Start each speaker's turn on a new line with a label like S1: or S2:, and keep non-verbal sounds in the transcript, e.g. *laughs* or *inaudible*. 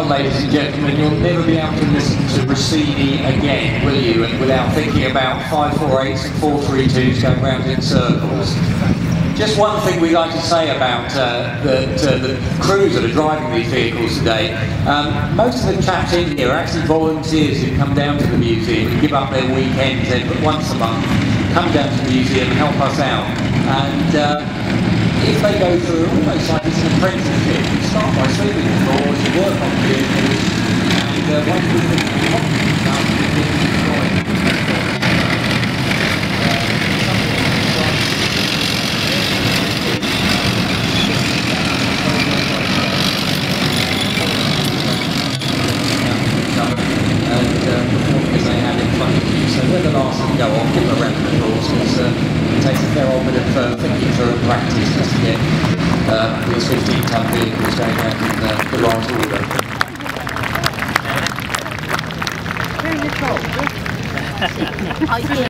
S1: ladies and gentlemen, you'll never be able to listen to Rossini again, will you? And without thinking about 548s and 432s going round in circles. Just one thing we'd like to say about uh, the, the, crews that are driving these vehicles today. Um, most of the chaps in here are actually volunteers who come down to the museum and give up their weekends but once a month, come down to the museum and help us out. And uh, if they go through almost like it's an apprenticeship, you start by sweeping the floors, you work on the vehicles, and uh, once you've uh, been confident enough, you begin to deploy So whether Larson can go off, give them a round of applause, because uh, it takes a fair old bit of uh, thinking for practice just yet. Uh, wheels 15 ton vehicles going out in the, the right order. Very *laughs*